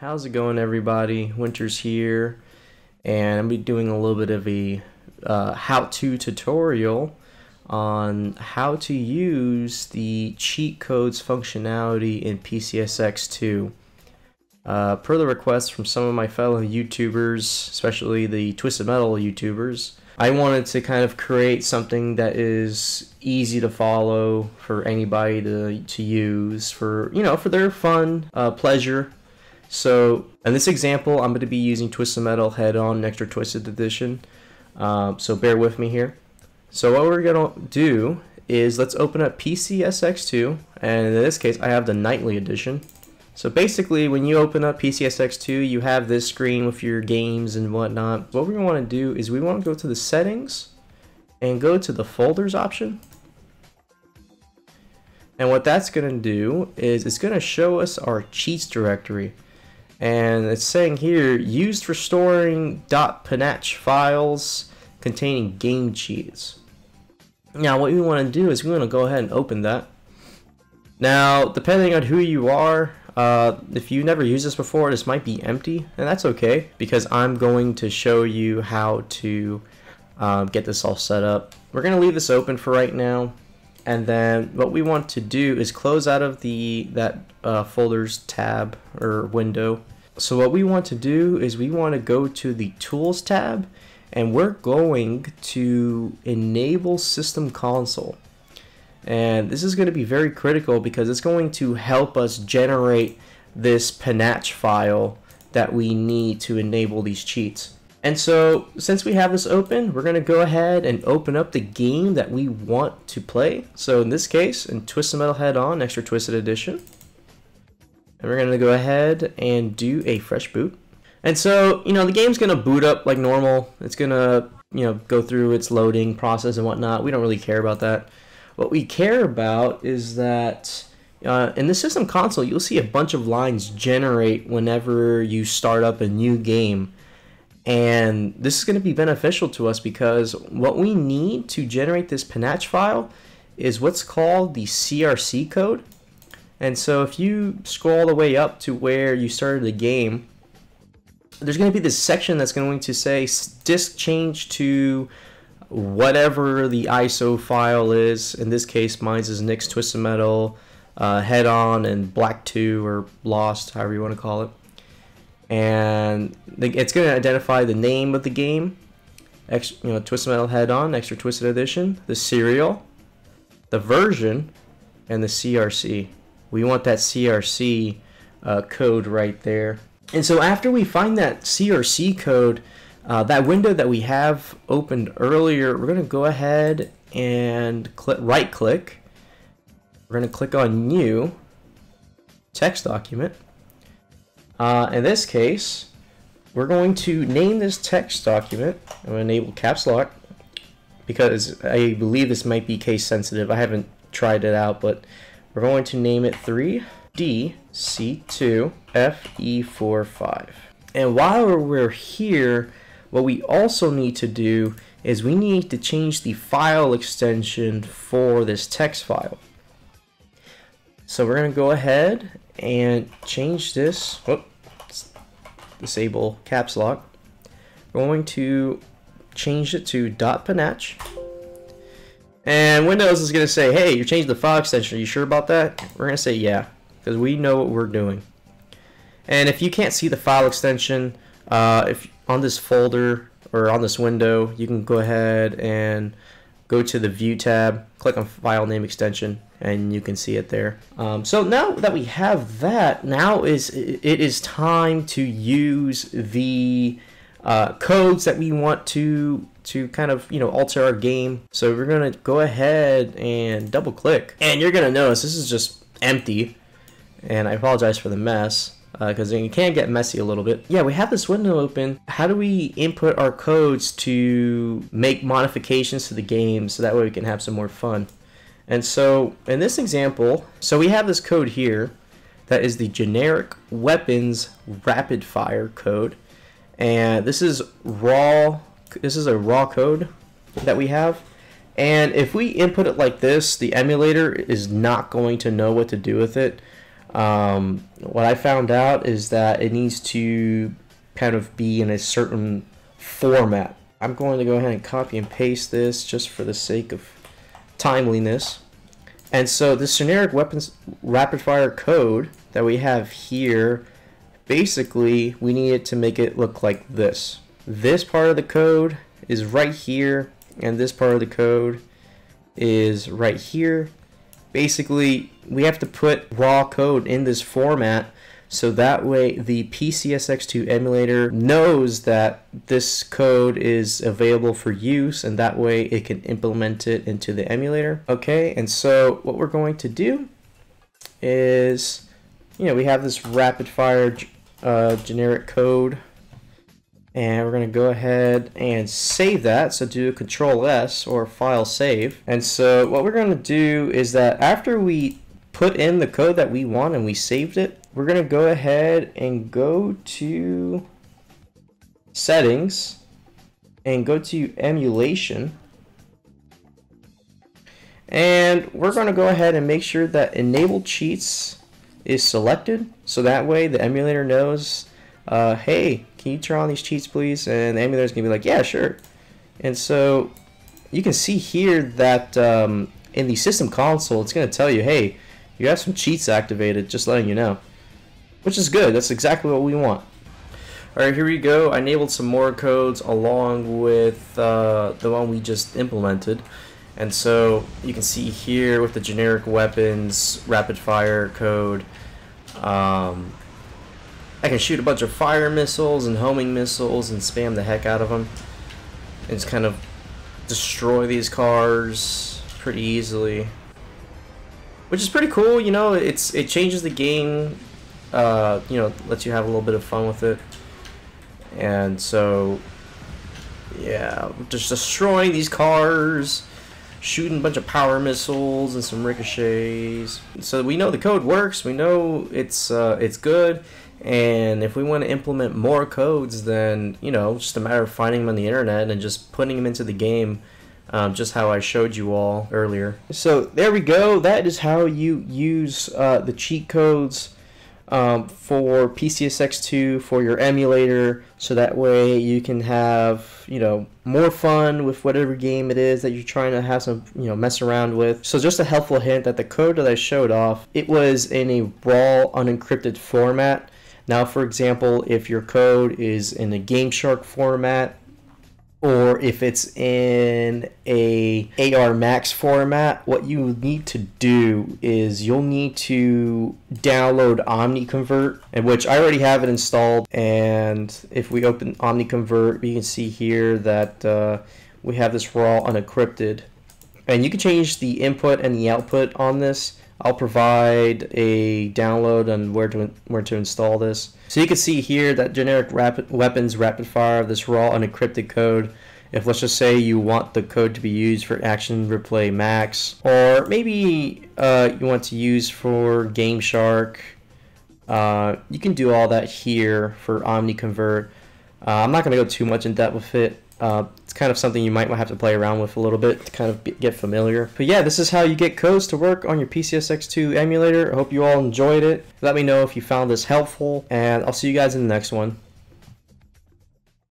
How's it going, everybody? Winters here, and I'm be doing a little bit of a uh, how-to tutorial on how to use the cheat codes functionality in PCSX2. Uh, per the request from some of my fellow YouTubers, especially the Twisted Metal YouTubers, I wanted to kind of create something that is easy to follow for anybody to, to use for, you know, for their fun, uh, pleasure. So in this example, I'm going to be using Twisted Metal Head-On Extra Twisted Edition. Um, so bear with me here. So what we're going to do is let's open up PCSX2, and in this case, I have the Nightly Edition. So basically, when you open up PCSX2, you have this screen with your games and whatnot. What we want to do is we want to go to the settings and go to the folders option. And what that's going to do is it's going to show us our cheats directory. And it's saying here, used for storing .pnach files containing game cheats. Now what we want to do is we want to go ahead and open that. Now, depending on who you are, uh, if you never used this before, this might be empty, and that's okay, because I'm going to show you how to um, get this all set up. We're going to leave this open for right now, and then what we want to do is close out of the that uh, folders tab or window. So what we want to do is we want to go to the Tools tab, and we're going to enable System Console. And this is going to be very critical because it's going to help us generate this pnach file that we need to enable these cheats. And so since we have this open, we're going to go ahead and open up the game that we want to play. So in this case, in Twisted Metal Head On Extra Twisted Edition. And we're going to go ahead and do a fresh boot. And so, you know, the game's going to boot up like normal. It's going to, you know, go through its loading process and whatnot. We don't really care about that. What we care about is that uh, in the system console, you'll see a bunch of lines generate whenever you start up a new game. And this is going to be beneficial to us because what we need to generate this pnach file is what's called the CRC code. And so if you scroll all the way up to where you started the game, there's going to be this section that's going to say disk change to whatever the ISO file is. In this case, mine is Nick's Twisted Metal, uh, Head On, and Black 2 or Lost, however you want to call it. And it's going to identify the name of the game, extra, you know, Twisted Metal Head On, Extra Twisted Edition, the serial, the version, and the CRC. We want that CRC uh, code right there. And so after we find that CRC code, uh, that window that we have opened earlier, we're going to go ahead and click, right click. We're going to click on new text document. Uh, in this case, we're going to name this text document. I'm going to enable caps lock because I believe this might be case sensitive. I haven't tried it out, but we're going to name it 3DC2FE45. And while we're here, what we also need to do is we need to change the file extension for this text file. So we're going to go ahead and change this. Whoop, disable caps lock. We're going to change it to .pnach. And Windows is going to say, hey, you changed the file extension. Are you sure about that? We're going to say yeah, because we know what we're doing. And if you can't see the file extension, uh, if on this folder or on this window, you can go ahead and go to the View tab, click on File Name Extension, and you can see it there. Um, so now that we have that, now is it is time to use the uh, codes that we want to to kind of you know alter our game. So we're gonna go ahead and double click, and you're gonna notice this is just empty. And I apologize for the mess because uh, it can get messy a little bit. Yeah, we have this window open. How do we input our codes to make modifications to the game so that way we can have some more fun? And so in this example, so we have this code here that is the generic weapons rapid fire code. And this is raw, this is a raw code that we have. And if we input it like this, the emulator is not going to know what to do with it. Um, what I found out is that it needs to kind of be in a certain format. I'm going to go ahead and copy and paste this just for the sake of timeliness. And so this generic weapons rapid fire code that we have here, basically we need it to make it look like this. This part of the code is right here and this part of the code is right here. Basically, we have to put raw code in this format so that way the PCSX2 emulator knows that this code is available for use and that way it can implement it into the emulator. Okay, and so what we're going to do is, you know, we have this rapid fire uh, generic code and we're going to go ahead and save that. So do control S or file save. And so what we're going to do is that after we put in the code that we want and we saved it we're going to go ahead and go to settings and go to emulation. And we're going to go ahead and make sure that enable cheats is selected. So that way the emulator knows uh, hey can you turn on these cheats please and the emulator is going to be like yeah sure and so you can see here that um, in the system console it's going to tell you hey you have some cheats activated just letting you know which is good. That's exactly what we want. Alright, here we go. I enabled some more codes along with uh, the one we just implemented. And so you can see here with the generic weapons rapid fire code, um, I can shoot a bunch of fire missiles and homing missiles and spam the heck out of them. And just kind of destroy these cars pretty easily. Which is pretty cool, you know, it's it changes the game uh, you know, lets you have a little bit of fun with it. And so, yeah, just destroying these cars, shooting a bunch of power missiles and some ricochets. So we know the code works. We know it's uh, it's good. And if we want to implement more codes, then you know, just a matter of finding them on the internet and just putting them into the game. Um, just how I showed you all earlier. So there we go. That is how you use uh, the cheat codes um, for PCSX2 for your emulator so that way you can have you know more fun with whatever game it is that you're trying to have some you know mess around with so just a helpful hint that the code that I showed off it was in a raw unencrypted format now for example if your code is in a GameShark format or if it's in a AR Max format, what you need to do is you'll need to download OmniConvert, in which I already have it installed. And if we open OmniConvert, you can see here that uh, we have this raw unencrypted. And you can change the input and the output on this. I'll provide a download on where to where to install this. So you can see here that generic rapid weapons rapid fire this raw unencrypted code. If let's just say you want the code to be used for Action Replay Max, or maybe uh, you want to use for GameShark, uh, you can do all that here for OmniConvert. Uh, I'm not going to go too much in depth with it. Uh, kind of something you might have to play around with a little bit to kind of get familiar. But yeah, this is how you get codes to work on your PCSX2 emulator. I hope you all enjoyed it. Let me know if you found this helpful, and I'll see you guys in the next one.